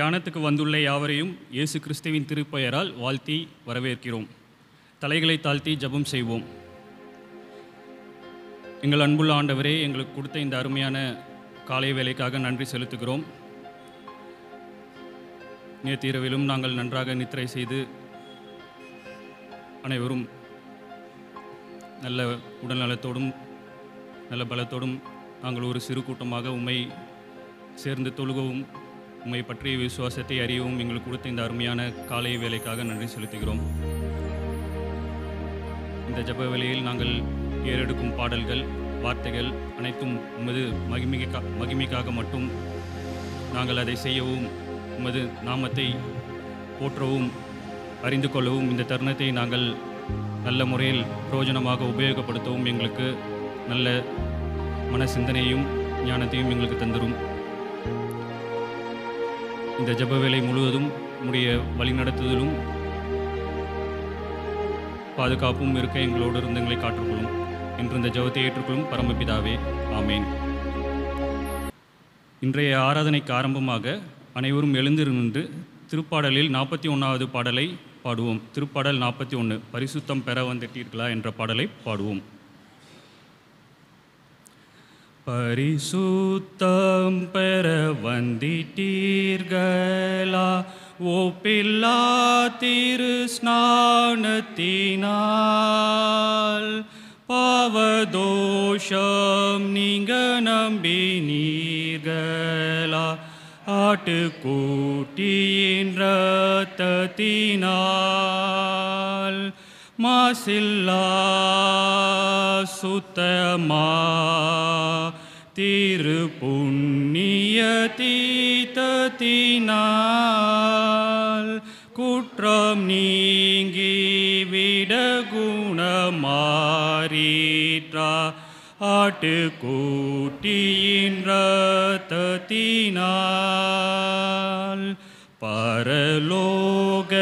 தியானத்துக்கு வந்துள்ள யாவரையும் இயேசு கிறிஸ்துவின் திருப்பெயரால் வாழ்த்தி வரவேற்கிறோம். தலைகளை தாழ்த்தி ஜெபம் செய்வோம். எங்கள் அன்புள்ள ஆண்டவரே எங்களுக்கு கொடுத்த இந்த அருமையான காலை வேலைக்காக நன்றி செலுத்துகிறோம். நேத்திரவிலும் நாங்கள் நன்றாக நித்திரை செய்து அனைவரும் நல்ல உடல்நலத்தோடும் நல்ல பலத்தோடும் நாங்கள் ஒரு சிறு கூட்டமாக உம்மை சேர்ந்து தொழுகவும் உம்மை பற்றிய விசுவாசத்தை அறியவும் எங்களுக்கு கொடுத்த இந்த அருமையான காலை வேலைக்காக நன்றி செலுத்துகிறோம். இந்த ஜப வேலையில் நாங்கள் ஏறெடுக்கும் பாடல்கள் வார்த்தைகள் அனைத்தும் உமது மகிமிகா மகிமைக்காக மட்டும் நாங்கள் அதை செய்யவும் உமது நாமத்தை போற்றவும் அறிந்து கொள்ளவும் இந்த தருணத்தை நாங்கள் நல்ல முறையில் பிரயோஜனமாக உபயோகப்படுத்தவும் எங்களுக்கு நல்ல மன சிந்தனையும் ஞானத்தையும் எங்களுக்கு தந்துடும் இந்த ஜப வேலை முழுவதும் உம்முடைய வழிநடத்துதலும் பாதுகாப்பும் இருக்க எங்களோடு இருந்து எங்களை காற்றுக்கொள்ளும் என்று இந்த ஜெபத்தை ஏற்றுக்கொள்ளும் பரமபிதாவே ஆமேன். இன்றைய ஆராதனைக்கு ஆரம்பமாக அனைவரும் எழுந்திருந்து திருப்பாடலில் நாற்பத்தி ஒன்றாவது பாடலை பாடுவோம். திருப்பாடல் நாற்பத்தி ஒன்று பரிசுத்தம் பெற வந்துட்டீர்களா என்ற பாடலை பாடுவோம். பரிசுத்தம் பெற வந்திட்டீர்களா? ஓ பில்லா திரு ஸ்நானத்தினால் பாவதோஷம் நீங்க நம்பினீர்களா? ஆட்டுக்கூட்டியின் ரத்தத்தினால் மாசில்லா சுத்தமா திரு புண்ணிய தீத்தத்தினால் குற்றம் நீங்கி விட குணமாறீற்றா? ஆட்டுக்கூட்டியின் ரத்தத்தினால் பரலோக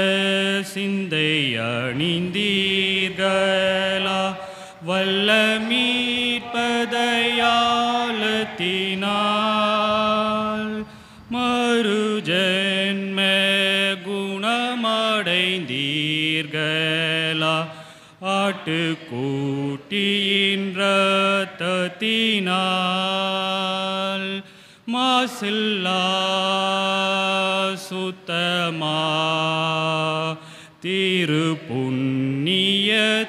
சிந்தை அணிந்தீர்களா? வல்ல ஆட்டுக்கூட்டியின் ரத்தத்தினால் மாசில்லா சுத்தமா திருப்புண்ணிய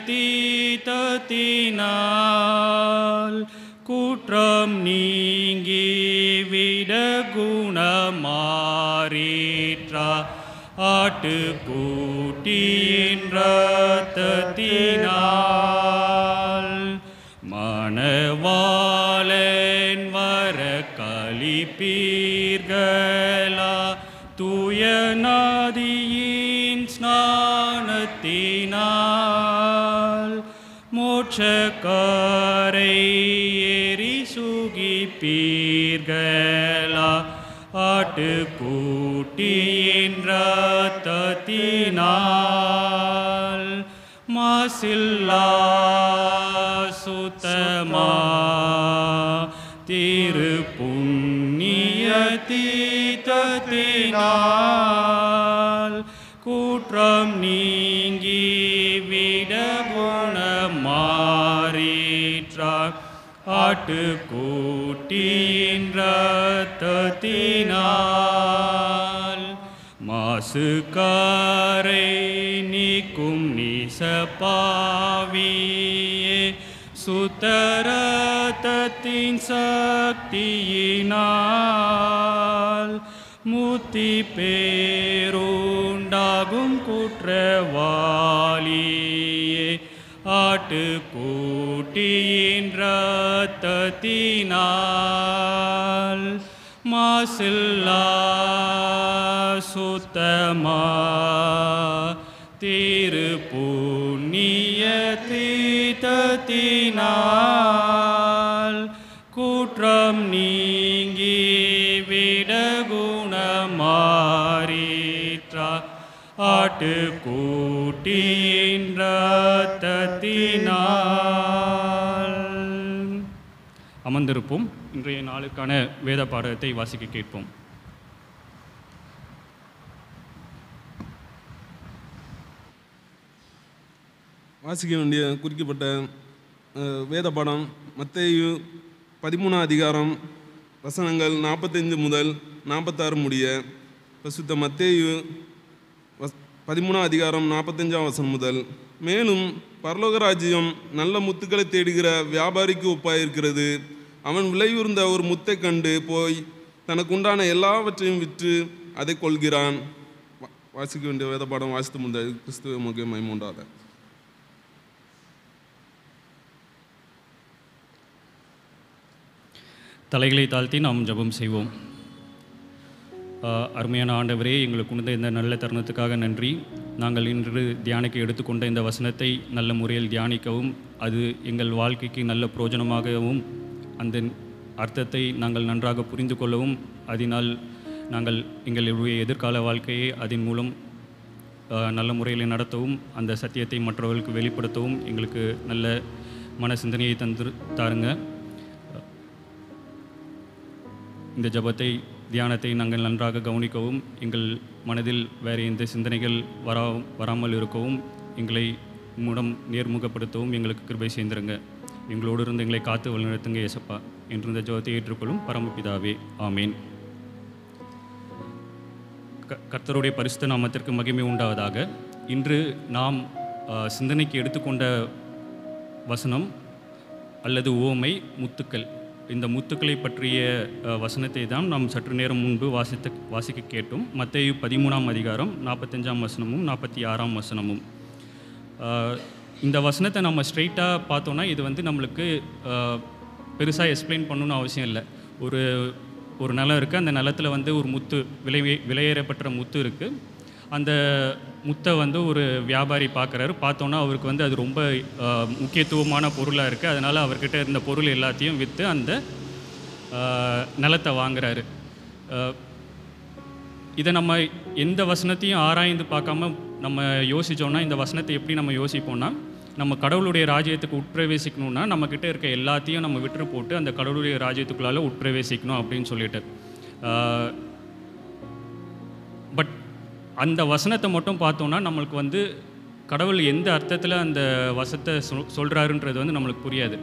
புண்ணிய குற்றம் நீங்கி விட குணமாறீற்றா ஆட்டுக்கூட்டியின் ரத்தத்தினால் மணவாளன் வர கலிப்பீர்களா தூய நதியின் ஸ்நானத்தினால் மோட்சக்காரை ஏறி சுகிப்பீர்களா ஆட்டுக்கூட்டியின் ரத்தத்தினால் மாசில்லா சுத்தமா திரு புண்ணிய தீத்தத்தினால் குற்றம் நீங்கி விட குணமாறீற்றார் ஆட்டுக்கூட்டியின் ரத்தத்தினால் மாசுக்காரை நீக்கும் நீசப்பாவியே சுத்தரத்தின் சக்தியினால் முத்தி பேருண்டாகும் குற்றவாளியே. ஆட்டு கூட்டியின் ரத்தத்தினால் மாசில்லா சுத்தமா திருப்புண்ணிய புண்ணிய தீத்தத்தினால் குற்றம் நீங்கி விட ஆட்டு ஆட்டுக்கூட்டியின் ரத்தத்தினால் அமர்ந்திருப்போம். இன்றைய நாளுக்கான வேத பாடத்தை வாசிக்க கேட்போம். வாசிக்க வேண்டிய குறிக்கப்பட்ட வேத பாடம் மத்தேயு பதிமூணாம் அதிகாரம் வசனங்கள் நாற்பத்தைந்து முதல் நாற்பத்தாறு முடிய பிரசுத்த மத்தேயு வஸ் பதிமூணாம் அதிகாரம் நாற்பத்தஞ்சாம் வசனம் முதல் மேலும் பரலோகராஜ்யம் நல்ல முத்துக்களை தேடுகிற வியாபாரிக்கு ஒப்பாயிருக்கிறது. அவன் விலையுர்ந்த ஒரு முத்தை கண்டு போய் தனக்குண்டான எல்லாவற்றையும் விற்று அதை கொள்கிறான். வா- வாசிக்க வேண்டிய வேத பாடம் வாசித்து முந்த கிறிஸ்துவ முக்கிய மைமூண்டாத தலைகளை தாழ்த்தி நாம் ஜெபம் செய்வோம். அருமையான ஆண்டவரே எங்களுக்கு உணர்ந்த இந்த நல்ல தருணத்துக்காக நன்றி. நாங்கள் இன்று தியானிக்க எடுத்துக்கொண்ட இந்த வசனத்தை நல்ல முறையில் தியானிக்கவும் அது எங்கள் வாழ்க்கைக்கு நல்ல பிரயோஜனமாகவும் அந்த அர்த்தத்தை நாங்கள் நன்றாக புரிந்து கொள்ளவும் அதனால் நாங்கள் எங்களுடைய எதிர்கால வாழ்க்கையை அதன் மூலம் நல்ல முறையில் நடத்தவும் அந்த சத்தியத்தை மற்றவர்களுக்கு வெளிப்படுத்தவும் எங்களுக்கு நல்ல மன சிந்தனையை தந்து தாருங்கள் இந்த ஜெபத்தை தியானத்தை நாங்கள் நன்றாக கவனிக்கவும் எங்கள் மனதில் வேறு எந்த சிந்தனைகள் வரா வராமல் இருக்கவும் எங்களை மூடம் நேர்முகப்படுத்தவும் எங்களுக்கு கிருபை சேர்ந்துருங்க எங்களோடு இருந்து எங்களை காத்து வழிநடத்துங்க ஏசப்பா என்று இந்த ஜெபத்தை ஏற்றுக்கொள்ளும் பரமபிதாவே ஆமேன். க- கர்த்தருடைய பரிசுத்த நாமத்திற்கு மகிமை உண்டாவதாக. இன்று நாம் சிந்தனைக்கு எடுத்துக்கொண்ட வசனம் அல்லது ஓமை முத்துக்கள். இந்த முத்துக்களை பற்றிய வசனத்தை தான் நாம் சற்று நேரம் முன்பு வாசித்த வாசிக்க கேட்டோம். மத்தேயு பதிமூணாம் அதிகாரம் நாற்பத்தஞ்சாம் வசனமும் நாற்பத்தி ஆறாம் வசனமும் இந்த வசனத்தை நம்ம ஸ்ட்ரெயிட்டாக பார்த்தோன்னா இது வந்து நம்மளுக்கு பெருசாக எக்ஸ்பிளைன் பண்ணணும்னு அவசியம் இல்லை. ஒரு ஒரு நிலம் இருக்குது அந்த நிலத்தில் வந்து ஒரு முத்து விலை விலையேறப்பட்ட முத்து இருக்குது அந்த முத்தை வந்து ஒரு வியாபாரி பார்க்குறாரு. பார்த்தோன்னா அவருக்கு வந்து அது ரொம்ப முக்கியத்துவமான பொருளாக இருக்குது அதனால் அவர்கிட்ட இருந்த பொருள் எல்லாத்தையும் விற்று அந்த நிலத்தை வாங்குறாரு. இதை நம்ம எந்த வசனத்தையும் ஆராய்ந்து பார்க்காம நம்ம யோசித்தோன்னா இந்த வசனத்தை எப்படி நம்ம யோசிப்போம்னா நம்ம கடவுளுடைய ராஜ்யத்துக்கு உட்பிரவேசிக்கணும்னா நம்மக்கிட்ட இருக்க எல்லாத்தையும் நம்ம விட்டு போட்டு அந்த கடவுளுடைய ராஜ்யத்துக்குள்ளால உட்பிரவேசிக்கணும் அப்படின்னு சொல்லிட்டு. அந்த வசனத்தை மட்டும் பார்த்தோன்னா நம்மளுக்கு வந்து கடவுள் எந்த அர்த்தத்தில் அந்த வசத்தை சொல் சொல்கிறாருன்றது வந்து நம்மளுக்கு புரியாது.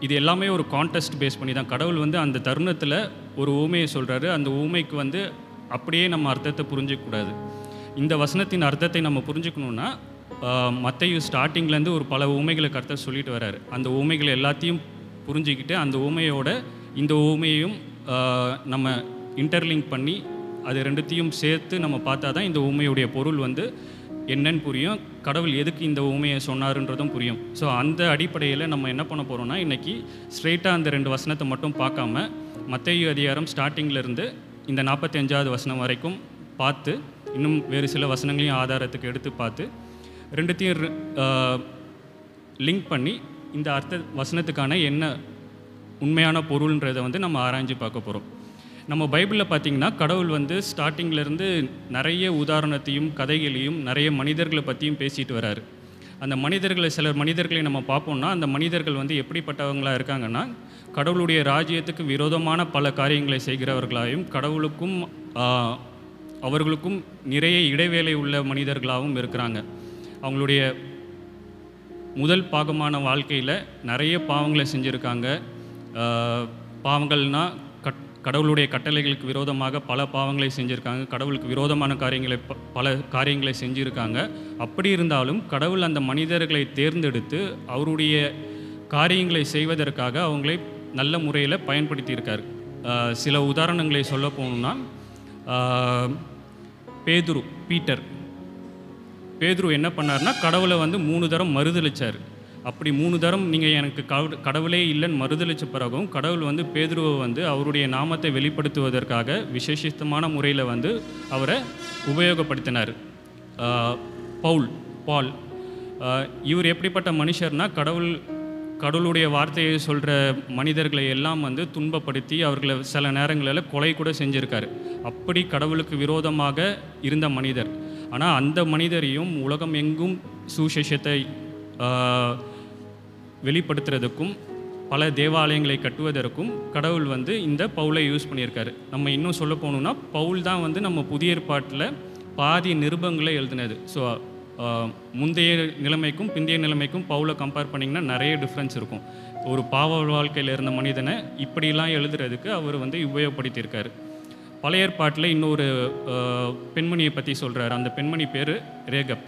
இது எல்லாமே ஒரு கான்டெஸ்ட் பேஸ் பண்ணி தான் கடவுள் வந்து அந்த தருணத்தில் ஒரு ஊமையை சொல்கிறாரு அந்த ஊமைக்கு வந்து அப்படியே நம்ம அர்த்தத்தை புரிஞ்சிக்கூடாது இந்த வசனத்தின் அர்த்தத்தை நம்ம புரிஞ்சுக்கணுன்னா மற்றையும் ஸ்டார்டிங்லேருந்து ஒரு பல ஊமைகளை கர்த்தர் சொல்லிட்டு வர்றாரு அந்த ஊமைகள் எல்லாத்தையும் புரிஞ்சுக்கிட்டு அந்த ஊமையோட இந்த ஊமையையும் நம்ம இன்டர்லிங்க் பண்ணி அது ரெண்டுத்தையும் சேர்த்து நம்ம பார்த்தா தான் இந்த உண்மையுடைய பொருள் வந்து என்னன்னு புரியும். கடவுள் எதுக்கு இந்த உண்மையை சொன்னாருன்றதும் புரியும். ஸோ அந்த அடிப்படையில் நம்ம என்ன பண்ண போகிறோம்னா இன்றைக்கி ஸ்ட்ரெயிட்டாக அந்த ரெண்டு வசனத்தை மட்டும் பார்க்காம மத்தையு அதிகாரம் ஸ்டார்டிங்லேருந்து இந்த நாற்பத்தி அஞ்சாவது வசனம் வரைக்கும் பார்த்து இன்னும் வேறு சில வசனங்களையும் ஆதாரத்துக்கு எடுத்து பார்த்து ரெண்டுத்தையும் லிங்க் பண்ணி இந்த அர்த்த வசனத்துக்கான என்ன உண்மையான பொருள்ன்றதை வந்து நம்ம ஆராய்ஞ்சு பார்க்க போகிறோம் நம்ம பைபிளில் பார்த்தீங்கன்னா கடவுள் வந்து ஸ்டார்டிங்லேருந்து நிறைய உதாரணத்தையும் கதைகளையும் நிறைய மனிதர்களை பற்றியும் பேசிட்டு வராரு. அந்த மனிதர்களை சில மனிதர்களை நம்ம பார்ப்போம்னா அந்த மனிதர்கள் வந்து எப்படிப்பட்டவங்களாக இருக்காங்கன்னா கடவுளுடைய ராஜ்யத்துக்கு விரோதமான பல காரியங்களை செய்கிறவர்களாயும் கடவுளுக்கும் அவர்களுக்கும் நிறைய இடைவேளை உள்ள மனிதர்களாகவும் இருக்கிறாங்க. அவங்களுடைய முதல் பாகமான வாழ்க்கையில் நிறைய பாவங்களை செஞ்சுருக்காங்க. பாவங்கள்னால் பாவங்கள்னா கடவுளுடைய கட்டளைகளுக்கு விரோதமாக பல பாவங்களை செஞ்சுருக்காங்க. கடவுளுக்கு விரோதமான காரியங்களை ப- பல காரியங்களை செஞ்சுருக்காங்க. அப்படி இருந்தாலும் கடவுள் அந்த மனிதர்களை தேர்ந்தெடுத்து அவருடைய காரியங்களை செய்வதற்காக அவங்களை நல்ல முறையில் பயன்படுத்தியிருக்கார். சில உதாரணங்களை சொல்ல போகணுன்னா பேதுரு பீட்டர். பேதுரு என்ன பண்ணார்னா கடவுளை வந்து மூணு தரம் மறுதளிச்சார் அப்படி மூணு தரம் நீங்கள் எனக்கு கடவுளே இல்லைன்னு மறுதளிச்ச பிறகும் கடவுள் வந்து பேதுருவை வந்து அவருடைய நாமத்தை வெளிப்படுத்துவதற்காக விசேஷித்தமான முறையில் வந்து அவரை உபயோகப்படுத்தினார். பவுல் பால். இவர் எப்படிப்பட்ட மனுஷர்னா கடவுள் கடவுளுடைய வார்த்தையை சொல்கிற மனிதர்களை எல்லாம் வந்து துன்பப்படுத்தி அவர்களை சில நேரங்களில் கொலை கூட செஞ்சுருக்காரு. அப்படி கடவுளுக்கு விரோதமாக இருந்த மனிதர். ஆனால் அந்த மனிதரையும் உலகம் எங்கும் சுசேஷத்தை வெளிப்படுத்துறதுக்கும் பல தேவாலயங்களை கட்டுவதற்கும் கடவுள் வந்து இந்த பவுலை யூஸ் பண்ணியிருக்காரு. நம்ம இன்னும் சொல்ல போகணுன்னா பவுல் தான் வந்து நம்ம புதிய ஏற்பாட்டில் பாதி நிருபங்களை எழுதினது. ஸோ முந்தைய நிலைமைக்கும் பிந்தைய நிலைமைக்கும் பவுலை கம்பேர் பண்ணிங்கன்னா நிறைய டிஃப்ரென்ஸ் இருக்கும். ஒரு பாவ வாழ்க்கையில் இருந்த மனிதனை இப்படிலாம் எழுதுறதுக்கு அவர் வந்து உபயோகப்படுத்தியிருக்காரு. பழைய ஏற்பாட்டில் இன்னொரு பெண்மணியை பற்றி சொல்கிறார் அந்த பெண்மணி பேர் ரேகப்.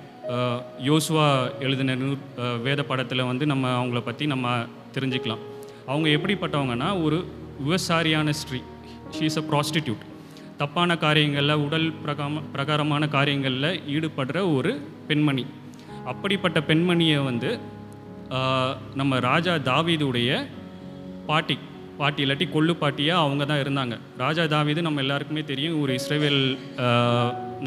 யோசுவா எழுதின நூ வேத படத்தில் வந்து நம்ம அவங்கள பற்றி நம்ம தெரிஞ்சுக்கலாம். அவங்க எப்படிப்பட்டவங்கன்னா ஒரு விவசாரியான ஸ்ட்ரீ ஷீஸ் அ ப்ராஸ்டிடியூட் தப்பான காரியங்களில் உடல் பிரகாம பிரகாரமான காரியங்களில் ஈடுபடுற ஒரு பெண்மணி. அப்படிப்பட்ட பெண்மணியை வந்து நம்ம ராஜா தாவீதுடைய பாட்டி பாட்டி இல்லாட்டி கொள்ளு பாட்டியாக அவங்க தான் இருந்தாங்க. ராஜா தாவீது நம்ம எல்லாருக்குமே தெரியும். ஒரு இஸ்ரேவேல்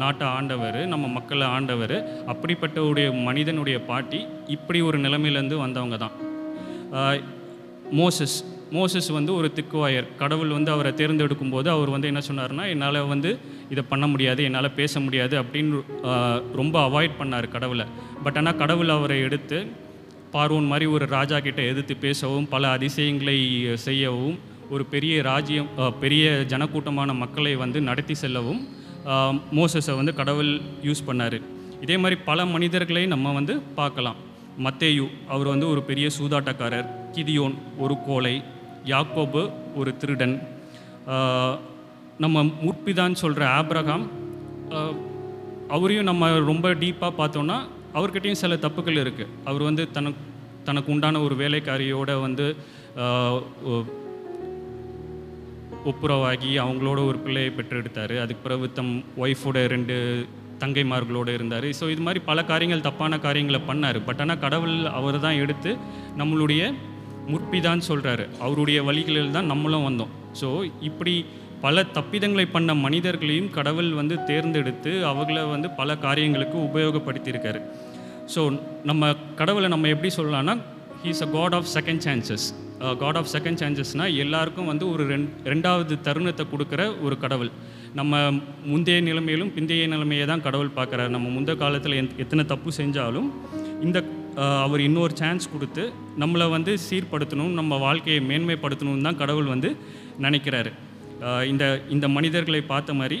நாட்டை ஆண்டவர் நம்ம மக்களை ஆண்டவர் அப்படிப்பட்ட உடைய மனிதனுடைய பாட்டி இப்படி ஒரு நிலைமையிலேருந்து வந்தவங்க தான். மோசஸ் மோசஸ் வந்து ஒரு திக்குவாயர். கடவுள் வந்து அவரை தேர்ந்தெடுக்கும் போது அவர் வந்து என்ன சொன்னார்னா என்னால் வந்து இதை பண்ண முடியாது என்னால் பேச முடியாது அப்படின்னு ரொம்ப அவாய்ட் பண்ணார் கடவுளை. பட் ஆனால் கடவுள் அவரை எடுத்து பார்வோன் மாதிரி ஒரு ராஜா கிட்ட எதிர்த்து பேசவும் பல அதிசயங்களை செய்யவும் ஒரு பெரிய ராஜ்யம் பெரிய ஜனக்கூட்டமான மக்களை வந்து நடத்தி செல்லவும் மோசஸை வந்து கடவுள் யூஸ் பண்ணார். இதே மாதிரி பல மனிதர்களை நம்ம வந்து பார்க்கலாம். மத்தேயு அவர் வந்து ஒரு பெரிய சூதாட்டக்காரர். கிதியோன் ஒரு கோலை. யாக்கோபு ஒரு திருடன். நம்ம முற்பிதான்னு சொல்கிற ஆப்ரகாம் அவரையும் நம்ம ரொம்ப டீப்பாக பார்த்தோன்னா அவர்கிட்டையும் சில தப்புகள் இருக்குது அவர் வந்து தனக்கு தனக்கு உண்டான ஒரு வேலைக்காரியோட வந்து ஒப்புரவாகி அவங்களோட ஒரு பிள்ளையை பெற்றெடுத்தார். அதுக்கு பிறகு தம் ஒய்ஃபோட ரெண்டு தங்கைமார்களோடு இருந்தார். ஸோ இது மாதிரி பல காரியங்கள் தப்பான காரியங்களை பண்ணார். பட் ஆனால் கடவுள் அவர் தான் எடுத்து நம்மளுடைய முற்பிதான்னு சொல்கிறாரு அவருடைய வழிகளில் தான் நம்மளும் வந்தோம். ஸோ இப்படி பல தப்பிதங்களை பண்ண மனிதர்களையும் கடவுள் வந்து தேர்ந்தெடுத்து அவங்கள வந்து பல காரியங்களுக்கு உபயோகப்படுத்தியிருக்காரு. ஸோ நம்ம கடவுளை நம்ம எப்படி சொல்லலாம்னா he's a god of second chances god of second சான்சஸ்னால் எல்லாருக்கும் வந்து ஒரு ரெண் ரெண்டாவது தருணத்தை கொடுக்குற ஒரு கடவுள். நம்ம முந்தைய நிலைமையிலும் பிந்தைய நிலைமையை தான் கடவுள் பார்க்குறாரு. நம்ம முந்தைய காலத்தில் எத் எத்தனை தப்பு செஞ்சாலும் இந்த அவர் இன்னொரு சான்ஸ் கொடுத்து நம்மளை வந்து சீர்படுத்தணும் நம்ம வாழ்க்கையை மேன்மைப்படுத்தணும்னு தான் கடவுள் வந்து நினைக்கிறாரு. இந்த இந்த மனிதர்களை பார்த்த மாதிரி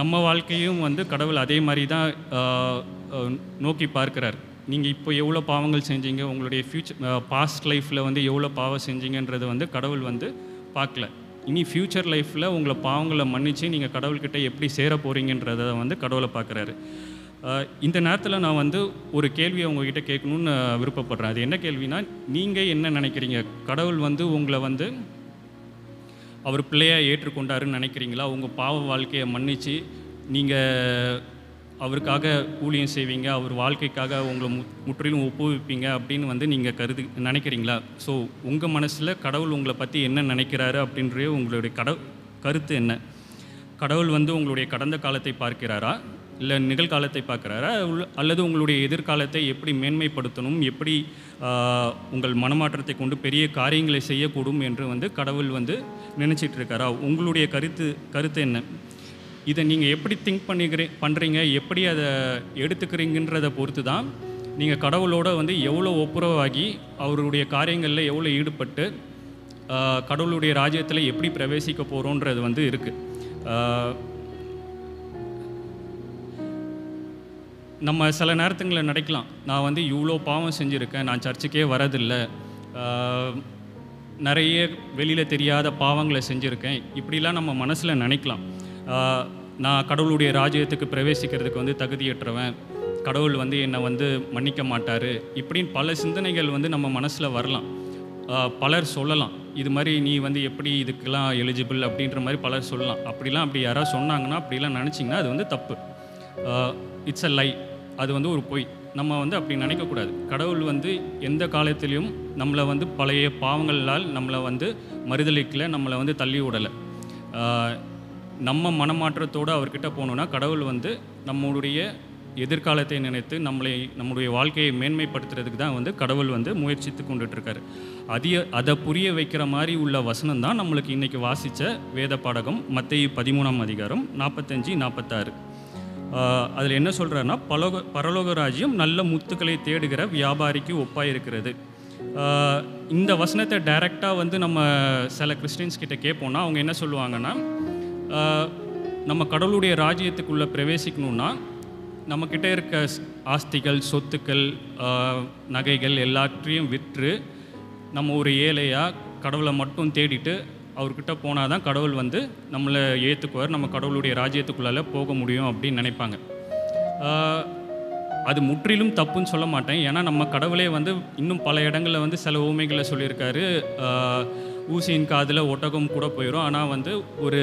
நம்ம வாழ்க்கையும் வந்து கடவுள் அதே மாதிரி தான் நோக்கி பார்க்கிறார். நீங்கள் இப்போ எவ்வளோ பாவங்கள் செஞ்சீங்க? உங்களுடைய ஃப்யூச்சர் பாஸ்ட் லைஃப்பில் வந்து எவ்வளோ பாவம் செஞ்சீங்கன்றது வந்து கடவுள் வந்து பார்க்கல. இனி ஃப்யூச்சர் லைஃப்பில் உங்களை பாவங்களை மன்னித்து நீங்கள் கடவுள்கிட்ட எப்படி சேர போகிறீங்கன்றத வந்து கடவுளை பார்க்குறாரு. இந்த நேரத்தில் நான் வந்து ஒரு கேள்வியை உங்ககிட்ட கேட்கணும்னு நான் விருப்பப்படுறேன். அது என்ன கேள்வினா நீங்கள் என்ன நினைக்கிறீங்க? கடவுள் வந்து உங்களை வந்து அவர் பிள்ளையாக ஏற்றுக்கொண்டாருன்னு நினைக்கிறீங்களா? உங்கள் பாவ வாழ்க்கையை மன்னித்து நீங்கள் அவருக்காக ஊழியம் செய்வீங்க அவர் வாழ்க்கைக்காக உங்களை மு முற்றிலும் ஒப்புவிப்பீங்க அப்படின்னு வந்து நீங்கள் கருது நினைக்கிறீங்களா? ஸோ உங்கள் மனசில் கடவுள் உங்களை பற்றி என்ன நினைக்கிறாரு அப்படின்ற உங்களுடைய கட கருத்து என்ன? கடவுள் வந்து உங்களுடைய கடந்த காலத்தை பார்க்கிறாரா? இல்லை நிகழ்காலத்தை பார்க்குறாரா? உள்ள- அல்லது உங்களுடைய எதிர்காலத்தை எப்படி மேன்மைப்படுத்தணும்? எப்படி உங்கள் மனமாற்றத்தை கொண்டு பெரிய காரியங்களை செய்யக்கூடும் என்று வந்து கடவுள் வந்து நினச்சிட்டு இருக்காரா? உங்களுடைய கருத்து கருத்து என்ன? இதை நீங்கள் எப்படி திங்க் பண்ணிக்கிறீ பண்ணுறீங்க எப்படி அதை எடுத்துக்கிறீங்கன்றதை பொறுத்து தான் நீங்கள் கடவுளோட வந்து எவ்வளோ ஒப்புரவாகி அவருடைய காரியங்களில் எவ்வளோ ஈடுபட்டு கடவுளுடைய ராஜ்யத்தில் எப்படி பிரவேசிக்க போகிறோன்றது வந்து இருக்குது நம்ம சில நேரத்துங்களில் நினைக்கலாம். நான் வந்து இவ்வளோ பாவம் செஞ்சுருக்கேன் நான் சர்ச்சுக்கே வரதில்லை. நிறைய வெளியில் தெரியாத பாவங்களை செஞ்சுருக்கேன். இப்படிலாம் நம்ம மனசில் நினைக்கலாம். நான் கடவுளுடைய ராஜ்யத்துக்கு பிரவேசிக்கிறதுக்கு வந்து தகுதியற்றவன். கடவுள் வந்து என்னை வந்து மன்னிக்க மாட்டார். இப்படின்னு பல சிந்தனைகள் வந்து நம்ம மனசில் வரலாம். பலர் சொல்லலாம். இது மாதிரி நீ வந்து எப்படி இதுக்கெல்லாம் எலிஜிபிள் அப்படின்ற மாதிரி பலர் சொல்லலாம். அப்படிலாம் அப்படி யாராவது சொன்னாங்கன்னா அப்படிலாம் நினச்சிங்கன்னா அது வந்து தப்பு. இட்ஸ் அ லை அது வந்து ஒரு பொய். நம்ம வந்து அப்படி நினைக்கக்கூடாது. கடவுள் வந்து எந்த காலத்திலையும் நம்மளை வந்து பழைய பாவங்களால் நம்மளை வந்து மறுதளிக்கல நம்மளை வந்து தள்ளி விடலை. நம்ம மனமாற்றத்தோடு அவர்கிட்ட போனோன்னா கடவுள் வந்து நம்மளுடைய எதிர்காலத்தை நினைத்து நம்மளை நம்முடைய வாழ்க்கையை மேன்மைப்படுத்துறதுக்கு தான் வந்து கடவுள் வந்து முயற்சித்து கொண்டுட்ருக்காரு. அதிக அதை புரிய வைக்கிற மாதிரி உள்ள வசனம் தான் நம்மளுக்கு இன்றைக்கி வாசித்த வேத பாடகம் மத்திய பதிமூணாம் அதிகாரம் நாற்பத்தஞ்சு நாற்பத்தாறு அதில் என்ன சொல்கிறாருன்னா பலோக பரலோக ராஜ்யம் நல்ல முத்துக்களை தேடுகிற வியாபாரிக்கு ஒப்பாயிருக்கிறது. இந்த வசனத்தை டைரெக்டாக வந்து நம்ம சில கிறிஸ்டின்ஸ் கிட்ட கேட்போம்னா அவங்க என்ன சொல்லுவாங்கன்னா நம்ம கடவுளுடைய ராஜ்யத்துக்குள்ளே பிரவேசிக்கணும்னா நம்மக்கிட்ட இருக்க ஆஸ்திகள் சொத்துக்கள் நகைகள் எல்லாத்தையும் விற்று நம்ம ஒரு ஏழையாக கடவுளை மட்டும் தேடிட்டு அவர்கிட்ட போனால் தான் கடவுள் வந்து நம்மளை ஏற்றுக்குவார் நம்ம கடவுளுடைய ராஜ்யத்துக்குள்ளால போக முடியும் அப்படின்னு நினைப்பாங்க. அது முற்றிலும் தப்புன்னு சொல்ல மாட்டேன். ஏன்னா நம்ம கடவுளே வந்து இன்னும் பல இடங்களில் வந்து சில ஊமைகளை சொல்லியிருக்காரு. ஊசியின் காதில் ஒட்டகம் கூட போயிடும் ஆனால் வந்து ஒரு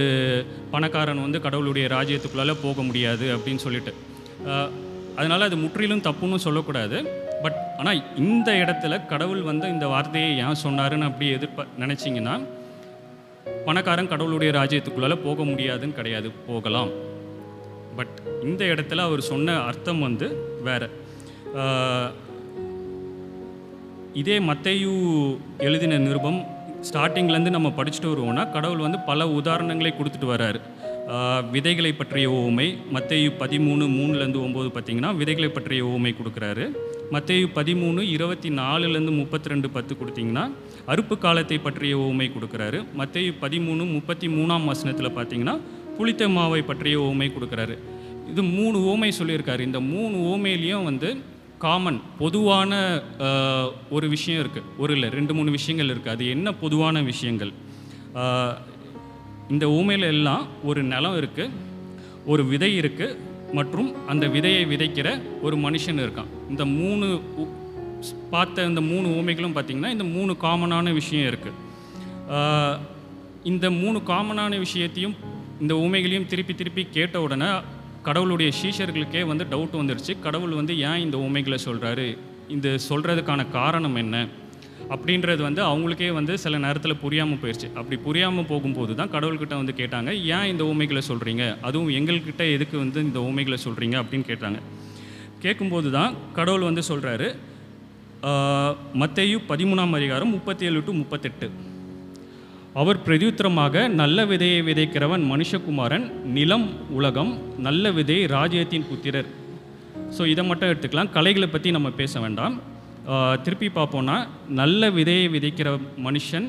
பணக்காரன் வந்து கடவுளுடைய ராஜ்யத்துக்குள்ளால போக முடியாது அப்படின்னு சொல்லிட்டு. அதனால் அது முற்றிலும் தப்புன்னு சொல்லக்கூடாது. பட் ஆனால் இந்த இடத்துல கடவுள் வந்து இந்த வார்த்தையை ஏன் சொன்னாருன்னு அப்படி எதிர்ப்ப நினச்சிங்கன்னா பணக்காரன் கடவுளுடைய ராஜ்யத்துக்குள்ளால போக முடியாதுன்னு கிடையாது போகலாம். பட் இந்த இடத்துல அவர் சொன்ன அர்த்தம் வந்து வேற. இதே மத்தையு எழுதின நிருபம் ஸ்டார்டிங்லேருந்து நம்ம படிச்சுட்டு வருவோம்னா கடவுள் வந்து பல உதாரணங்களை கொடுத்துட்டு வர்றாரு விதைகளை பற்றிய ஓமை மத்தேயு பதிமூணு மூணுலேருந்து ஒம்பது பார்த்தீங்கன்னா விதைகளை பற்றிய ஓமை கொடுக்குறாரு. மத்தேயு பதிமூணு இருபத்தி நாலுலேருந்து முப்பத்தி ரெண்டு பத்து கொடுத்தீங்கன்னா அறுப்பு காலத்தை பற்றிய ஓமை கொடுக்குறாரு. மத்தேயு பதிமூணு முப்பத்தி மூணாம் வசனத்தில் பார்த்தீங்கன்னா புளித்த மாவை பற்றிய ஓமை கொடுக்குறாரு. இது மூணு ஓமை சொல்லியிருக்காரு. இந்த மூணு ஓமையிலையும் வந்து காமன் பொதுவான ஒரு விஷயம் இருக்குது ஒரு இல்லை ரெண்டு மூணு விஷயங்கள் இருக்குது அது என்ன பொதுவான விஷயங்கள்? இந்த ஊமையில் எல்லாம் ஒரு நிலம் இருக்குது ஒரு விதை இருக்குது மற்றும் அந்த விதையை விதைக்கிற ஒரு மனுஷன் இருக்கான். இந்த மூணு உ- பார்த்த இந்த மூணு ஊமைகளும் பார்த்திங்கன்னா இந்த மூணு காமனான விஷயம் இருக்குது இந்த மூணு காமனான விஷயத்தையும் இந்த ஊமைகளையும் திருப்பி திருப்பி கேட்ட உடனே கடவுளுடைய சீஷர்களுக்கே வந்து டவுட் வந்துருச்சு. கடவுள் வந்து ஏன் இந்த உண்மைகளை சொல்கிறாரு இந்த சொல்கிறதுக்கான காரணம் என்ன? அப்படின்றது வந்து அவங்களுக்கே வந்து சில நேரத்தில் புரியாமல் போயிடுச்சு அப்படி புரியாமல் போகும்போது தான் கடவுள்கிட்ட வந்து கேட்டாங்க ஏன் இந்த ஊமைகளை சொல்கிறீங்க அதுவும் எங்கள்கிட்ட எதுக்கு வந்து இந்த ஊமைகளை சொல்கிறீங்க அப்படின்னு கேட்டாங்க. கேட்கும்போது தான் கடவுள் வந்து சொல்கிறாரு மத்தையும் பதிமூணாம் அதிகாரம் முப்பத்தி ஏழு டு முப்பத்தெட்டு. அவர் பிரதியுத்திரமாக நல்ல விதையை விதைக்கிறவன் மனுஷகுமாரன் நிலம் உலகம் நல்ல விதை ராஜ்யத்தின் புத்திரர். ஸோ இதை மட்டும் எடுத்துக்கலாம். கலைகளை பற்றி நம்ம பேச வேண்டாம். திருப்பி பார்ப்போன்னா நல்ல விதையை விதைக்கிற மனுஷன்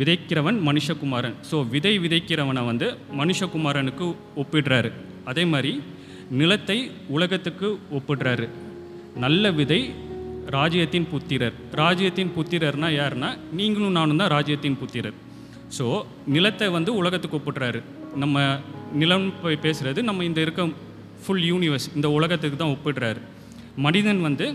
விதைக்கிறவன் மனுஷகுமாரன். ஸோ விதை விதைக்கிறவனை வந்து மனுஷகுமாரனுக்கு ஒப்பிடுறாரு. அதே மாதிரி நிலத்தை உலகத்துக்கு ஒப்பிடுறாரு. நல்ல விதை ராஜ்யத்தின் புத்திரர். ராஜ்யத்தின் புத்திரர்னா யாருன்னா நீங்களும் நானும் தான் ராஜ்யத்தின் புத்திரர். ஸோ நிலத்தை வந்து உலகத்துக்கு ஒப்பிடுறாரு. நம்ம நிலம் போய் பேசுகிறது நம்ம இந்த இருக்க ஃபுல் யூனிவர்ஸ் இந்த உலகத்துக்கு தான் ஒப்பிடுறாரு. மனிதன் வந்து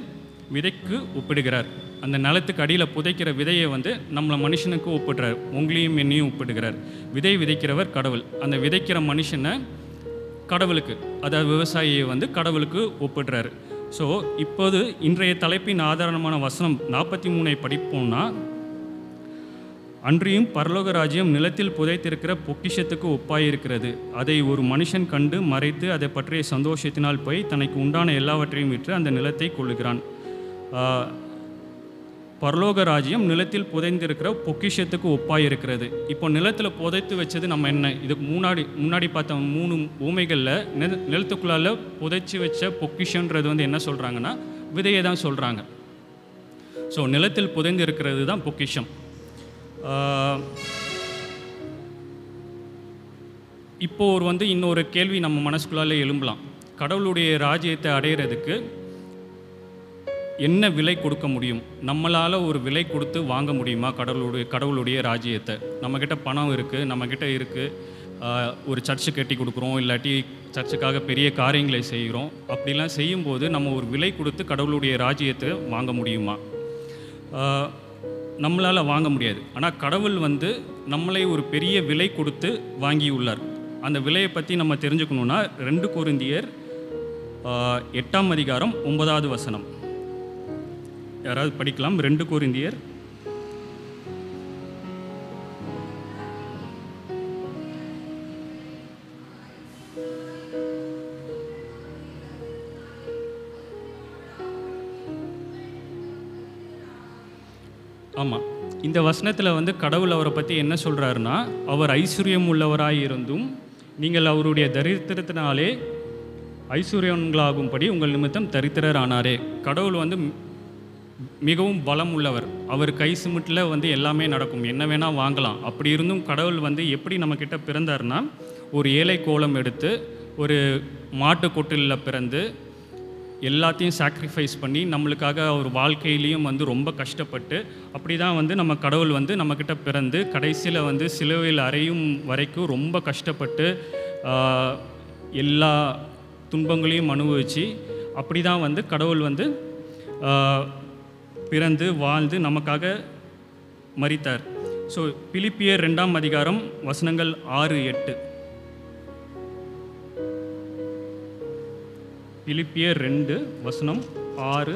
விதைக்கு ஒப்பிடுகிறார். அந்த நிலத்துக்கு அடியில் புதைக்கிற விதையை வந்து நம்மளை மனுஷனுக்கு ஒப்பிடுறார். உங்களையும் என்னையும் ஒப்பிடுகிறார். விதை விதைக்கிறவர் கடவுள். அந்த விதைக்கிற மனுஷனை கடவுளுக்கு அதாவது விவசாயியை வந்து கடவுளுக்கு ஒப்பிடுறாரு. ஸோ இப்போது இன்றைய தலைப்பின் ஆதாரமான வசனம் நாற்பத்தி மூணை படிப்போம்னா அன்றியும் பரலோக ராஜ்யம் நிலத்தில் புதைத்திருக்கிற பொக்கிஷத்துக்கு ஒப்பாயிருக்கிறது. அதை ஒரு மனுஷன் கண்டு மறைத்து அதை பற்றிய சந்தோஷத்தினால் போய் தனக்கு உண்டான எல்லாவற்றையும் விற்று அந்த நிலத்தை கொள்ளுகிறான் பரலோக ராஜ்யம் நிலத்தில் புதைந்திருக்கிற பொக்கிஷத்துக்கு ஒப்பாயிருக்கிறது. இப்போ நிலத்தில் புதைத்து வச்சது நம்ம என்ன? இதுக்கு முன்னாடி முன்னாடி பார்த்த மூணு ஊமைகளில் நில நிலத்துக்குள்ளால புதைச்சி வச்ச பொக்கிஷன்றது வந்து என்ன சொல்கிறாங்கன்னா விதையை தான் சொல்கிறாங்க ஸோ நிலத்தில் புதைந்து இருக்கிறது தான் பொக்கிஷம். இப்போ ஒரு வந்து இன்னொரு கேள்வி நம்ம மனசுக்குள்ளால எழும்பலாம். கடவுளுடைய ராஜ்யத்தை அடையிறதுக்கு என்ன விலை கொடுக்க முடியும்? நம்மளால் ஒரு விலை கொடுத்து வாங்க முடியுமா? கடவுளுடைய கடவுளுடைய ராஜ்யத்தை. நம்மக்கிட்ட பணம் இருக்குது நம்மக்கிட்ட இருக்குது ஒரு சர்ச்சு கட்டி கொடுக்குறோம் இல்லாட்டி சர்ச்சுக்காக பெரிய காரியங்களை செய்கிறோம். அப்படிலாம் செய்யும்போது நம்ம ஒரு விலை கொடுத்து கடவுளுடைய ராஜ்யத்தை வாங்க முடியுமா? நம்மளால் வாங்க முடியாது. ஆனால் கடவுள் வந்து நம்மளை ஒரு பெரிய விலை கொடுத்து வாங்கியுள்ளார். அந்த விலையை பற்றி நம்ம தெரிஞ்சுக்கணுன்னா ரெண்டு குருந்தியர் எட்டாம் அதிகாரம் ஒன்பதாவது வசனம். யாராவது படிக்கலாம். ரெண்டு கோரிந்தியர். ஆமாம் இந்த வசனத்தில் வந்து கடவுள் அவரை பற்றி என்ன சொல்கிறாருன்னா அவர் ஐஸ்வர்யம் உள்ளவராய் இருந்தும் நீங்கள் அவருடைய தரித்திரத்தினாலே ஐஸ்வர்யங்களாகும்படி உங்கள் நிமித்தம் தரித்திரர் ஆனாரே கடவுள் வந்து மிகவும் பலம் உள்ளவர். அவர் கை சிமிட்டில் வந்து எல்லாமே நடக்கும். என்ன வேணால் வாங்கலாம். அப்படி இருந்தும் கடவுள் வந்து எப்படி நம்மக்கிட்ட பிறந்தார்னா ஒரு ஏழை கோலம் எடுத்து ஒரு மாட்டுக்கொட்டிலில் பிறந்து எல்லாத்தையும் சாக்ரிஃபைஸ் பண்ணி நம்மளுக்காக அவர் வாழ்க்கையிலையும் வந்து ரொம்ப கஷ்டப்பட்டு அப்படி தான் வந்து நம்ம கடவுள் வந்து நம்மக்கிட்ட பிறந்து கடைசியில் வந்து சிலுவையில் அறையும் வரைக்கும் ரொம்ப கஷ்டப்பட்டு எல்லா துன்பங்களையும் அனுபவித்து அப்படி தான் வந்து கடவுள் வந்து பிறந்து வாழ்ந்து நமக்காக மறித்தார் ஸோ பிலிப்பியர் ரெண்டாம் அதிகாரம் வசனங்கள் ஆறு எட்டு. பிலிப்பியர் ரெண்டு வசனம் ஆறு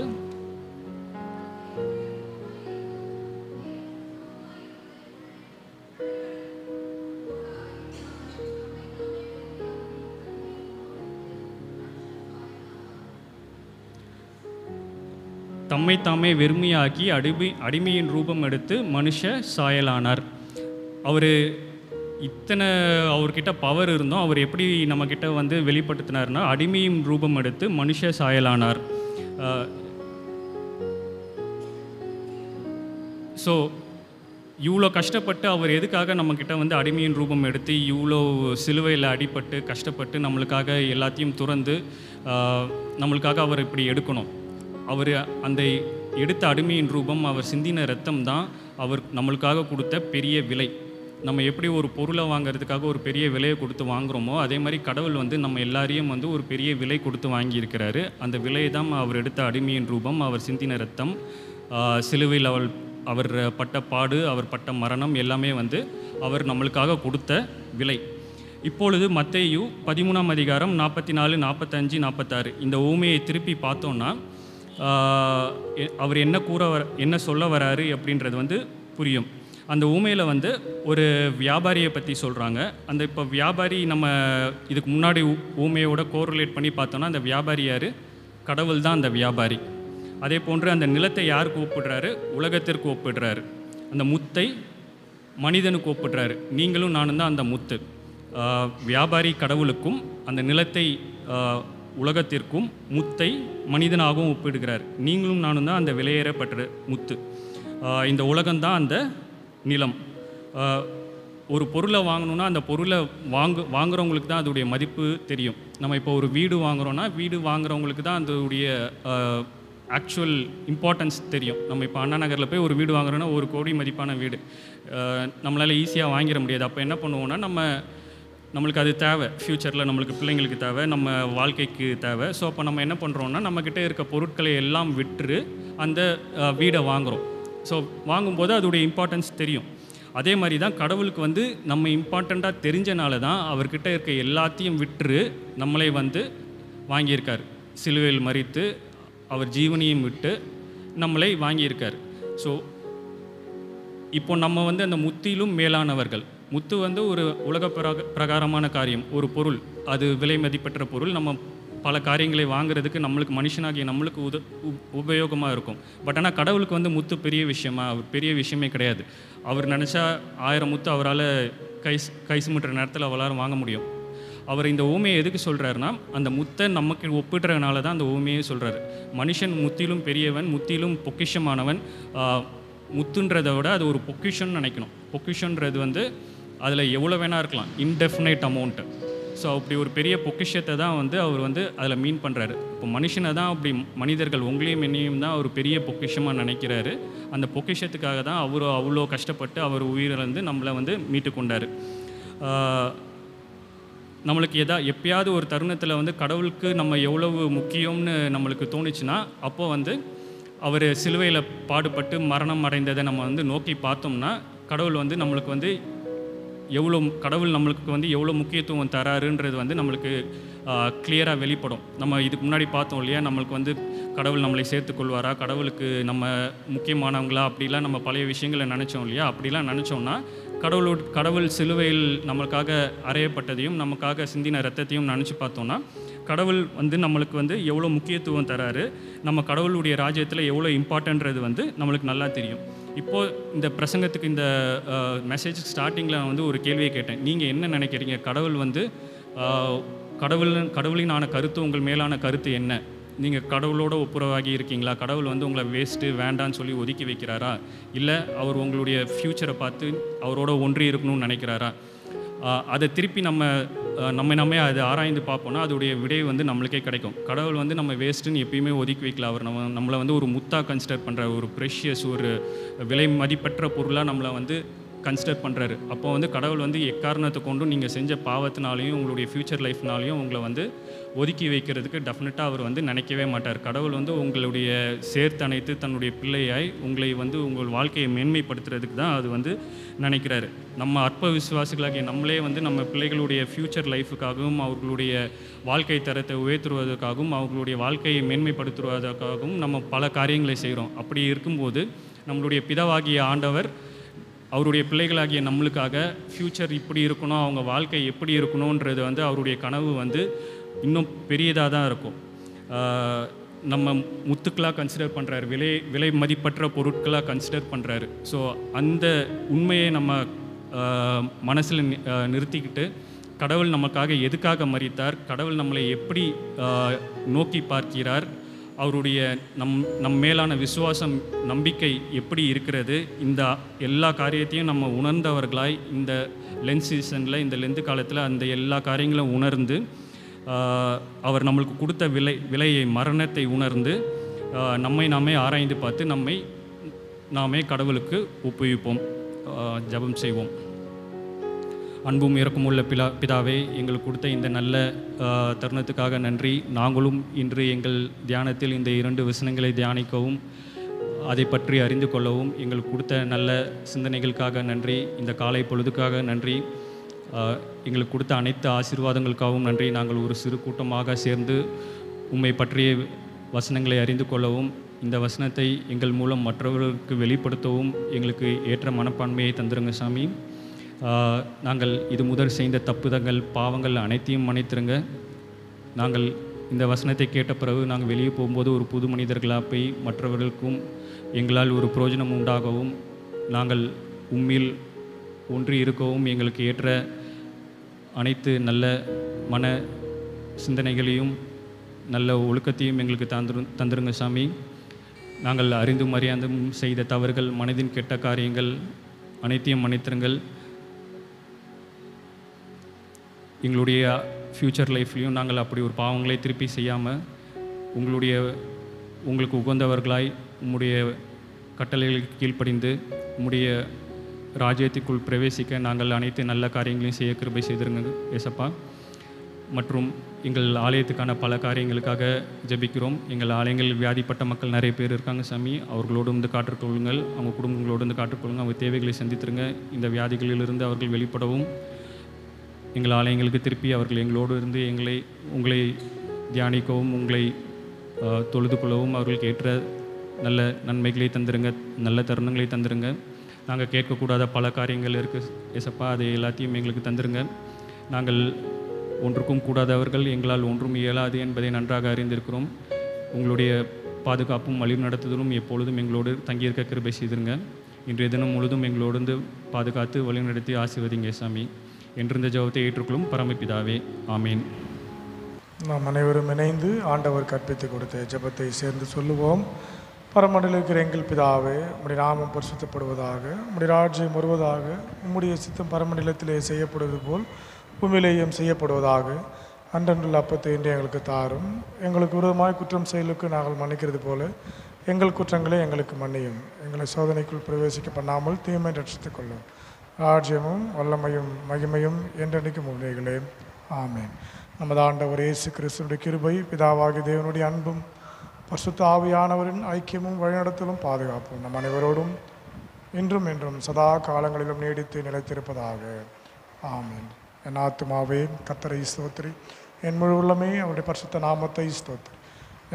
தம்மை தாமே வெறுமையாக்கி அடிமை அடிமையின் ரூபம் எடுத்து மனுஷ சாயலானார். அவர் இத்தனை அவர்கிட்ட பவர் இருந்தோம். அவர் எப்படி நம்மக்கிட்ட வந்து வெளிப்படுத்தினார்னா அடிமையின் ரூபம் எடுத்து மனுஷ சாயலானார். ஸோ இவ்வளோ கஷ்டப்பட்டு அவர் எதுக்காக நம்மக்கிட்ட வந்து அடிமையின் ரூபம் எடுத்து இவ்வளோ சிலுவையில் அடிபட்டு கஷ்டப்பட்டு நம்மளுக்காக எல்லாத்தையும் துறந்து நம்மளுக்காக அவர் இப்படி எடுக்கணும். அவர் அந்த எடுத்த அடிமையின் ரூபம் அவர் சிந்தின ரத்தம் தான் அவர் நம்மளுக்காக கொடுத்த பெரிய விலை. நம்ம எப்படி ஒரு பொருளை வாங்குறதுக்காக ஒரு பெரிய விலையை கொடுத்து வாங்குறோமோ அதே மாதிரி கடவுள் வந்து நம்ம எல்லாரையும் வந்து ஒரு பெரிய விலை கொடுத்து வாங்கியிருக்கிறாரு. அந்த விலை தான் அவர் எடுத்த அடிமையின் ரூபம் அவர் சிந்தின ரத்தம் சிலுவையில் அவள் அவர் பட்ட பாடு அவர் பட்ட மரணம் எல்லாமே வந்து அவர் நம்மளுக்காக கொடுத்த விலை. இப்பொழுது மத்தேயு பதிமூணாம் அதிகாரம் நாற்பத்தி நாலு நாற்பத்தஞ்சு நாற்பத்தாறு இந்த ஊமையை திருப்பி பார்த்தோன்னா அவர் என்ன கூற வர என்ன சொல்ல வராரு அப்படின்றது வந்து புரியும். அந்த ஊமையில் வந்து ஒரு வியாபாரியை பற்றி சொல்கிறாங்க அந்த இப்போ வியாபாரி நம்ம இதுக்கு முன்னாடி ஊமையோட கோரிலேட் பண்ணி பார்த்தோன்னா அந்த வியாபாரி யார்? கடவுள் தான் அந்த வியாபாரி. அதே போன்று அந்த நிலத்தை யாருக்கு ஒப்பிடுறாரு உலகத்திற்கு ஒப்பிடுறாரு. அந்த முத்தை மனிதனுக்கு ஒப்பிடுறாரு. நீங்களும் நானும் தான் அந்த முத்து. வியாபாரி கடவுளுக்கும் அந்த நிலத்தை உலகத்திற்கும் முத்தை மனிதனாகவும் ஒப்பிடுகிறார். நீங்களும் நானும் தான் அந்த விலையேறப்பட்ட முத்து. இந்த உலகம்தான் அந்த நிலம். ஒரு பொருளை வாங்கணுன்னா அந்த பொருளை வாங்கு வாங்குறவங்களுக்கு தான் அதோடைய மதிப்பு தெரியும். நம்ம இப்போ ஒரு வீடு வாங்குறோம்னா வீடு வாங்குறவங்களுக்கு தான் அதோடைய ஆக்சுவல் இம்பார்ட்டன்ஸ் தெரியும். நம்ம இப்போ அண்ணா நகரில் போய் ஒரு வீடு வாங்குறோன்னா ஒரு கோடி மதிப்பான வீடு. நம்மளால் ஈஸியாக வாங்கிட முடியாது. அப்போ என்ன பண்ணுவோம்னா நம்ம நம்மளுக்கு அது தேவை. ஃப்யூச்சரில் நம்மளுக்கு பிள்ளைங்களுக்கு தேவை நம்ம வாழ்க்கைக்கு தேவை. ஸோ அப்போ நம்ம என்ன பண்ணுறோம்னா நம்மக்கிட்ட இருக்க பொருட்களை எல்லாம் விற்று அந்த வீடை வாங்குகிறோம் ஸோ வாங்கும்போது அதோடைய இம்பார்ட்டன்ஸ் தெரியும். அதே மாதிரி தான் கடவுளுக்கு வந்து நம்ம இம்பார்ட்டண்ட்டாக தெரிஞ்சனால தான் அவர்கிட்ட இருக்க எல்லாத்தையும் விற்று நம்மளை வந்து வாங்கியிருக்கார். சிலுவையில் மறித்து அவர் ஜீவனையும் விட்டு நம்மளை வாங்கியிருக்கார். ஸோ இப்போ நம்ம வந்து அந்த முத்திலும் மேலானவர்கள் முத்து வந்து ஒரு உலக பிரகாரமான காரியம் ஒரு பொருள். அது விலை மதிப்பற்ற பொருள். நம்ம பல காரியங்களை வாங்குறதுக்கு நம்மளுக்கு மனுஷனாகிய நம்மளுக்கு உத உபயோகமாக இருக்கும். பட் ஆனால் கடவுளுக்கு வந்து முத்து பெரிய விஷயமா அவர் பெரிய விஷயமே கிடையாது. அவர் நினச்சா ஆயிரம் முத்து அவரால் கை ஸ்- கை நேரத்தில் அவரால் வாங்க முடியும். அவர் இந்த ஊமையை எதுக்கு சொல்கிறாருன்னா அந்த முத்தை நமக்கு ஒப்பிடுறதுனால தான் அந்த ஊமையை சொல்கிறாரு மனுஷன் முத்திலும் பெரியவன் முத்திலும் பொக்கிஷமானவன். முத்துன்றதை விட அது ஒரு பொக்கிஷன் நினைக்கணும். பொக்கிஷன்றது வந்து அதில் எவ்வளோ வேணா இருக்கலாம். இன்டெஃபினைட் அமௌண்ட்டு ஸோ அப்படி ஒரு பெரிய பொக்கிஷத்தை தான் வந்து அவர் வந்து அதில் மீன் பண்ணுறாரு இப்போ மனுஷனை தான் அப்படி மனிதர்கள் உங்களையும் என்னையும் தான் அவர் பெரிய பொக்கிஷமாக நினைக்கிறாரு. அந்த பொக்கிஷத்துக்காக தான் அவர் அவ்வளோ கஷ்டப்பட்டு அவர் உயிரிழந்து நம்மளை வந்து மீட்டு கொண்டார். நம்மளுக்கு எதா எப்பயாவது ஒரு தருணத்தில் வந்து கடவுளுக்கு நம்ம எவ்வளவு முக்கியம்னு நம்மளுக்கு தோணுச்சுன்னா அப்போது வந்து அவர் சிலுவையில் பாடுபட்டு மரணம் அடைந்ததை நம்ம வந்து நோக்கி பார்த்தோம்னா கடவுள் வந்து நம்மளுக்கு வந்து எவ்வளோ கடவுள் நம்மளுக்கு வந்து எவ்வளோ முக்கியத்துவம் தராருன்றது வந்து நம்மளுக்கு கிளியராக வெளிப்படும். நம்ம இதுக்கு முன்னாடி பார்த்தோம் இல்லையா? நம்மளுக்கு வந்து கடவுள் நம்மளை சேர்த்துக்கொள்வாரா? கடவுளுக்கு நம்ம முக்கியமானவங்களா? அப்படிலாம் நம்ம பழைய விஷயங்களை நினச்சோம் இல்லையா? அப்படிலாம் நினச்சோம்னா கடவுளோட கடவுள் சிலுவையில் நம்மளுக்காக அறையப்பட்டதையும் நமக்காக சிந்தின ரத்தத்தையும் நினச்சி பார்த்தோம்னா கடவுள் வந்து நம்மளுக்கு வந்து எவ்வளோ முக்கியத்துவம் தராரு நம்ம கடவுளுடைய ராஜ்யத்தில் எவ்வளோ இம்பார்ட்டன்றது வந்து நம்மளுக்கு நல்லா தெரியும். இப்போது இந்த பிரசங்கத்துக்கு இந்த மெசேஜ் ஸ்டார்டிங்கில் வந்து ஒரு கேள்வியை கேட்டேன். நீங்கள் என்ன நினைக்கிறீங்க? கடவுள் வந்து கடவுள் கடவுளினான கருத்து உங்கள் மேலான கருத்து என்ன? நீங்கள் கடவுளோட ஒப்புரவாகி இருக்கீங்களா? கடவுள் வந்து உங்களை வேஸ்ட்டு வேண்டான்னு சொல்லி ஒதுக்கி வைக்கிறாரா? இல்லை அவர் உங்களுடைய ஃப்யூச்சரை பார்த்து அவரோட ஒன்றி இருக்கணும்னு நினைக்கிறாரா? அதை திருப்பி நம்ம நம்மை நம்ம அது ஆராய்ந்து பார்ப்போம்னா அதோடைய விடை வந்து நம்மளுக்கே கிடைக்கும். கடவுள் வந்து நம்ம வேஸ்ட்டுன்னு எப்பயுமே ஒதுக்கி வைக்கல. அவர் நம்ம நம்மளை வந்து ஒரு முத்தாக கன்சிடர் பண்ணுற ஒரு ப்ரெஷியஸ் ஒரு விலை மதிப்பற்ற பொருளாக நம்மளை வந்து கன்சிடர் பண்ணுறாரு அப்போ வந்து கடவுள் வந்து எக்காரணத்தை கொண்டும் நீங்கள் செஞ்ச பாவத்தினாலையும் உங்களுடைய ஃப்யூச்சர் லைஃப்னாலையும் உங்களை வந்து ஒதுக்கி வைக்கிறதுக்கு டெஃபினட்டாக அவர் வந்து நினைக்கவே மாட்டார். கடவுள் வந்து உங்களுடைய சேர்த்தணைத்து தன்னுடைய பிள்ளையாய் உங்களை வந்து உங்கள் வாழ்க்கையை மேன்மைப்படுத்துறதுக்கு தான் அது வந்து நினைக்கிறாரு. நம்ம அற்ப விசுவாசிகளாகிய நம்மளே வந்து நம்ம பிள்ளைகளுடைய ஃப்யூச்சர் லைஃபுக்காகவும் அவர்களுடைய வாழ்க்கை தரத்தை உயர்த்துவதற்காகவும் அவர்களுடைய வாழ்க்கையை மேன்மைப்படுத்துவதற்காகவும் நம்ம பல காரியங்களை செய்கிறோம் அப்படி இருக்கும்போது நம்மளுடைய பிதவாகிய ஆண்டவர் அவருடைய பிள்ளைகளாகிய நம்மளுக்காக ஃப்யூச்சர் இப்படி இருக்கணும் அவங்க வாழ்க்கை எப்படி இருக்கணுன்றது வந்து அவருடைய கனவு வந்து இன்னும் பெரியதாக தான் இருக்கும். நம்ம முத்துக்களாக கன்சிடர் பண்ணுறாரு விலை விலை மதிப்பற்ற பொருட்களாக கன்சிடர் பண்ணுறாரு ஸோ அந்த உண்மையை நம்ம மனசில் நிறுத்திக்கிட்டு கடவுள் நமக்காக எதுக்காக மறித்தார் கடவுள் நம்மளை எப்படி நோக்கி பார்க்கிறார் அவருடைய நம் நம் மேலான விசுவாசம் நம்பிக்கை எப்படி இருக்கிறது? இந்த எல்லா காரியத்தையும் நம்ம உணர்ந்தவர்களாய் இந்த லென்ஸ் சீசனில் இந்த லெந்து காலத்தில் அந்த எல்லா காரியங்களும் உணர்ந்து அவர் நம்மளுக்கு கொடுத்த விலை விலையை மரணத்தை உணர்ந்து நம்மை நாமே ஆராய்ந்து பார்த்து நம்மை நாமே கடவுளுக்கு ஒப்புவிப்போம். ஜபம் ஜெபம் செய்வோம். அன்பும் இரக்கமுள்ள பிதா பிதாவே எங்களுக்கு கொடுத்த இந்த நல்ல தருணத்துக்காக நன்றி. நாங்களும் இன்று எங்கள் தியானத்தில் இந்த இரண்டு வசனங்களை தியானிக்கவும் அதை பற்றி அறிந்து கொள்ளவும் எங்களுக்கு கொடுத்த நல்ல சிந்தனைகளுக்காக நன்றி. இந்த காலை பொழுதுக்காக நன்றி. எங்களுக்கு கொடுத்த அனைத்து ஆசீர்வாதங்களுக்காகவும் நன்றி. நாங்கள் ஒரு சிறு கூட்டமாக சேர்ந்து உம்மை பற்றிய வசனங்களை அறிந்து கொள்ளவும் இந்த வசனத்தை எங்கள் மூலம் மற்றவர்களுக்கு வெளிப்படுத்தவும் எங்களுக்கு ஏற்ற மனப்பான்மையை தந்துருங்க சாமி. நாங்கள் இது முதல் செய்த தப்புதங்கள் பாவங்கள் அனைத்தையும் மன்னித்திருங்க. நாங்கள் இந்த வசனத்தை கேட்ட பிறகு நாங்கள் வெளியே போகும்போது ஒரு புது மனிதர்களாக போய் மற்றவர்களுக்கும் எங்களால் ஒரு பிரயோஜனம் உண்டாகவும் நாங்கள் உம்மில் ஒன்றி இருக்கவும் எங்களுக்கு ஏற்ற அனைத்து நல்ல மன சிந்தனைகளையும் நல்ல ஒழுக்கத்தையும் எங்களுக்கு தந்துரு தந்துருங்க சாமி. நாங்கள் அறிந்தும் அறியாந்தும் செய்த தவறுகள் மனதின் கெட்ட காரியங்கள் அனைத்தையும் மன்னித்திருங்கள். எங்களுடைய ஃப்யூச்சர் லைஃப்லையும் நாங்கள் அப்படி ஒரு பாவங்களை திருப்பி செய்யாமல் உங்களுடைய உங்களுக்கு உகந்தவர்களாய் உம்முடைய கட்டளைகளுக்கு கீழ்ப்படிந்து உம்முடைய ராஜ்யத்திற்குள் பிரவேசிக்க நாங்கள் அனைத்து நல்ல காரியங்களையும் செய்ய கிருபை செய்திருங்க ஏசப்பா. மற்றும் எங்கள் ஆலயத்துக்கான பல காரியங்களுக்காக ஜெபிக்கிறோம். எங்கள் ஆலயங்களில் வியாதிப்பட்ட மக்கள் நிறைய பேர் இருக்காங்க சாமி. அவர்களோடு வந்து காற்றுக்கொள்ளுங்கள் அவங்க குடும்பங்களோடு வந்து காற்றுக்கொள்ளுங்கள் அவங்க தேவைகளை சந்தித்திருங்க. இந்த வியாதிகளிலிருந்து அவர்கள் வெளிப்படவும். எங்கள் ஆலயங்களுக்கு திருப்பி அவர்கள் எங்களோடு இருந்து எங்களை உங்களை தியானிக்கவும் உங்களை தொழுது கொள்ளவும் அவர்களுக்கு ஏற்ற நல்ல நன்மைகளை தந்துருங்க நல்ல தருணங்களை தந்துருங்க. நாங்கள் கேட்கக்கூடாத பல காரியங்கள் இருக்குது எசப்பா அதை எல்லாத்தையும் எங்களுக்கு தந்துருங்க. நாங்கள் ஒன்றுக்கும் கூடாதவர்கள் எங்களால் ஒன்றும் இயலாது என்பதை நன்றாக அறிந்திருக்கிறோம். உங்களுடைய பாதுகாப்பும் வழிநடத்துதலும் எப்பொழுதும் எங்களோடு தங்கியிருக்க கிருபை செய்திருங்க. இன்றைய தினம் முழுதும் எங்களோடு இருந்து பாதுகாத்து வழிநடத்தி ஆசிர்வதிங்க சாமி. என்றிருந்த ஜெபத்தை ஏற்றுக்கொள்ளும் பரமபிதாவே ஆமீன். நாம் அனைவரும் இணைந்து ஆண்டவர் கற்பித்து கொடுத்த ஜபத்தை சேர்ந்து சொல்லுவோம். பரமண்டல இருக்கிற எங்கள் பிதாவே உடைய நாமம் பரிசுத்தப்படுவதாக உடைய ராஜ்யம் வருவதாக உம்முடைய சித்தம் பரமண்டலத்திலே செய்யப்படுவது போல் பூமியிலேயும் செய்யப்படுவதாக அன்றன்றுள்ள அப்பத்தை இன்று எங்களுக்கு தாரும். எங்களுக்கு விரோதமாய் குற்றம் செயலுக்கு நாங்கள் மன்னிக்கிறது போல எங்கள் குற்றங்களை எங்களுக்கு மன்னியும். எங்களை சோதனைக்குள் பிரவேசிக்க பண்ணாமல் தீமை ரட்சித்துக் கொள்ளும். ராஜ்யமும் வல்லமையும் மகிமையும் என்றென்றைக்கும் உள்ளேகளே ஆமேன். நமது ஆண்டவர் இயேசு கிறிஸ்துவனுடைய கிருபை பிதாவாகி தேவனுடைய அன்பும் பசுத்த ஆவியானவரின் ஐக்கியமும் வழிநடத்தலும் பாதுகாப்பும் நம் அனைவரோடும் இன்றும் என்றும் சதா காலங்களிலும் நீடித்து நிலைத்திருப்பதாக. ஆமேன். என் ஆத்துமாவே கத்தரை ஸ்தோத்திரி என் முழு உள்ளமே அவருடைய பரிசுத்த நாமத்தை ஸ்தோத்திரி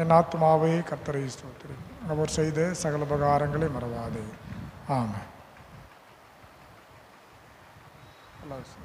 என் ஆத்மாவே கத்தரை ஸ்தோத்திரி அவர் செய்த சகல உபகாரங்களை மறவாதே. ஆமாம் আল্লাহ